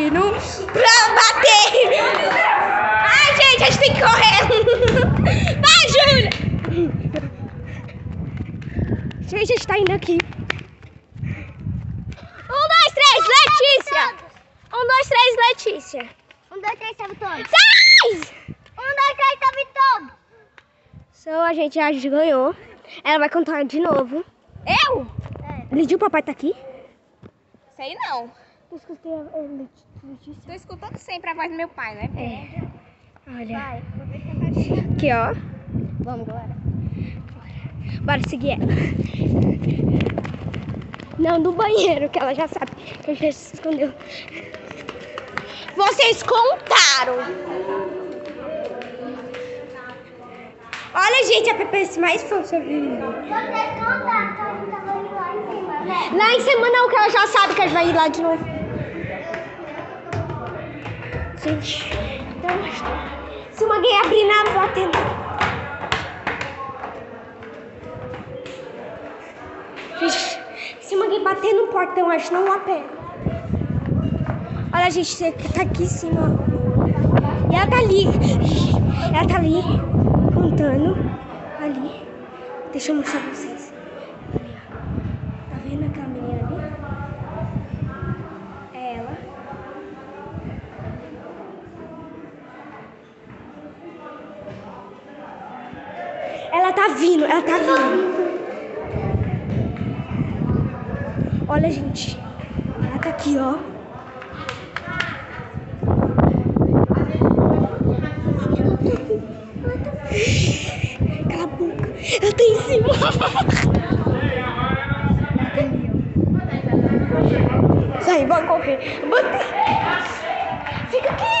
vindo pra bater. Ai, gente, a gente tem que correr. Vai, Júlia. Gente, a gente tá indo aqui. Um, dois, três, Letícia. Um, dois, três, Letícia. Um, dois, três, sabe todos. Seis. Um, dois, três, sabe todos. So, a gente já ganhou. Ela vai contar de novo. Eu? É. Lidia, o papai tá aqui? Sei não. Eu escutei a Letícia. Tô escutando sempre a voz do meu pai, né? É. Olha. Vai. Aqui, ó. Vamos, galera. Bora seguir ela. Não, do banheiro, que ela já sabe que a gente se escondeu. Vocês contaram. Olha, gente, a Pepe mais falou sobre mim. Vocês contaram, então a gente indo lá em cima, né? Lá em cima não, que ela já sabe que a gente vai ir lá de novo. Gente, então, se uma gay abrir na batendo. Gente, se uma gay bater no portão, a gente não lá pega. Olha, gente, tá aqui em cima. E ela tá ali. Ela tá ali, contando. Ali. Deixa eu mostrar pra vocês. Ali, ó. Tá vendo aquela menina ali? É ela. Ela tá vindo, ela tá vindo. Olha, gente. Ela tá aqui, ó. Cala a boca. Ela tá em cima. Sai, vai correr. Botei. Fica aqui.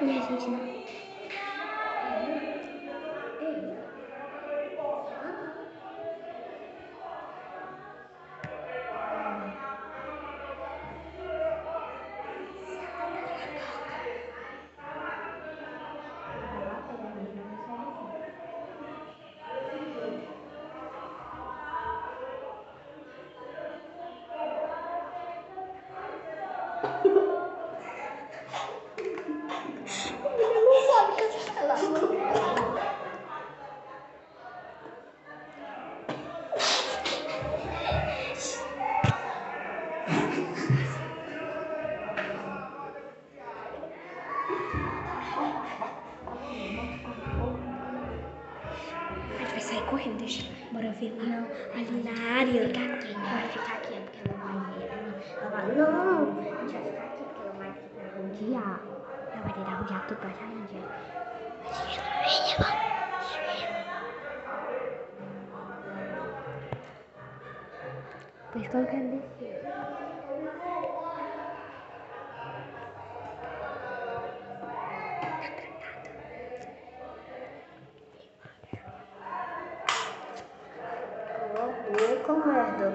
agora tá Eu deixa. Bora ver. Não, ali na área. Ficar aqui. Bora ficar aqui, é porque ela vai. Ela vai. Não! A gente vai ficar aqui porque ela vai rodear. Ela vai tentar rodear tudo pra sair, gente. Por isso que eu não. Tá trancado. Olha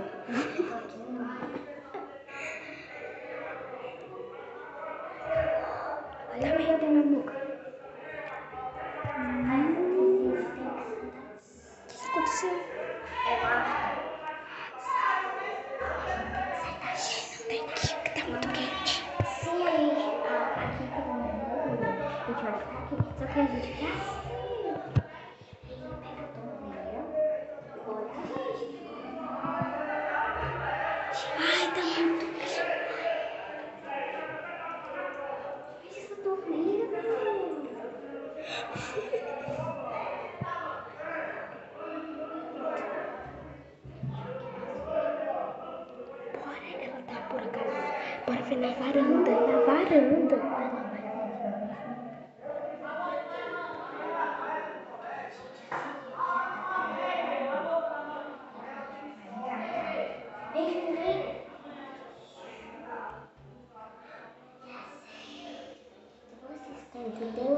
a merda na boca. O que aconteceu? É mundo, a gente vai ficar aqui. Só que a gente quer Bora, ela tá por acaso. Bora ver na varanda, na varanda. Vem, vem. Vocês têm entendeu?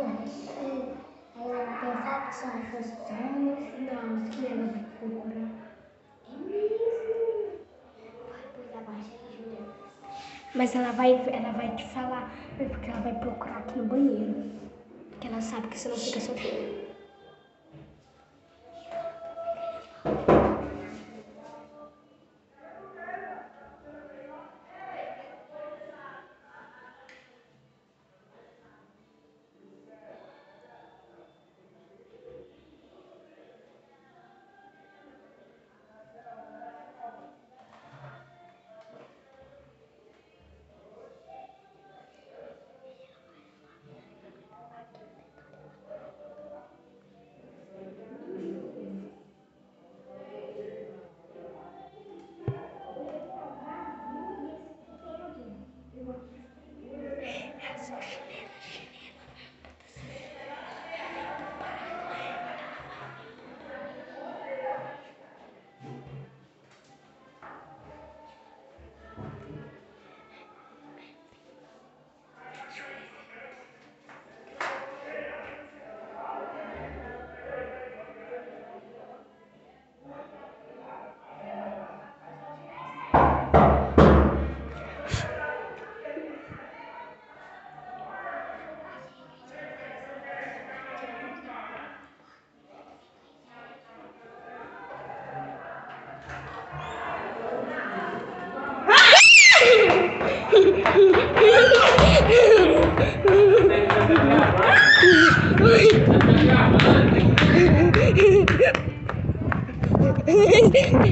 Aí ela pensar que são funções. Não, que ela vai procurar. É mesmo. Vai pôr abaixo aí, Júlia. Mas ela vai, ela vai te falar, é porque ela vai procurar aqui no banheiro. Porque ela sabe que você não fica sozinha.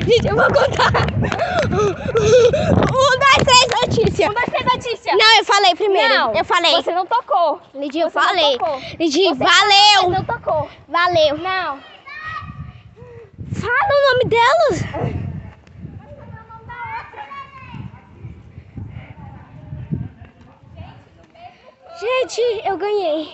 Gente, eu vou contar. Um, dois, três, notícia. Um, dois, três, notícia. Não, eu falei primeiro. Não, eu falei. Você não tocou. Lidinho, eu você falei. tocou. Lidinho, Você valeu. não tocou. Valeu. Não. Fala o nome delas. Gente, eu ganhei.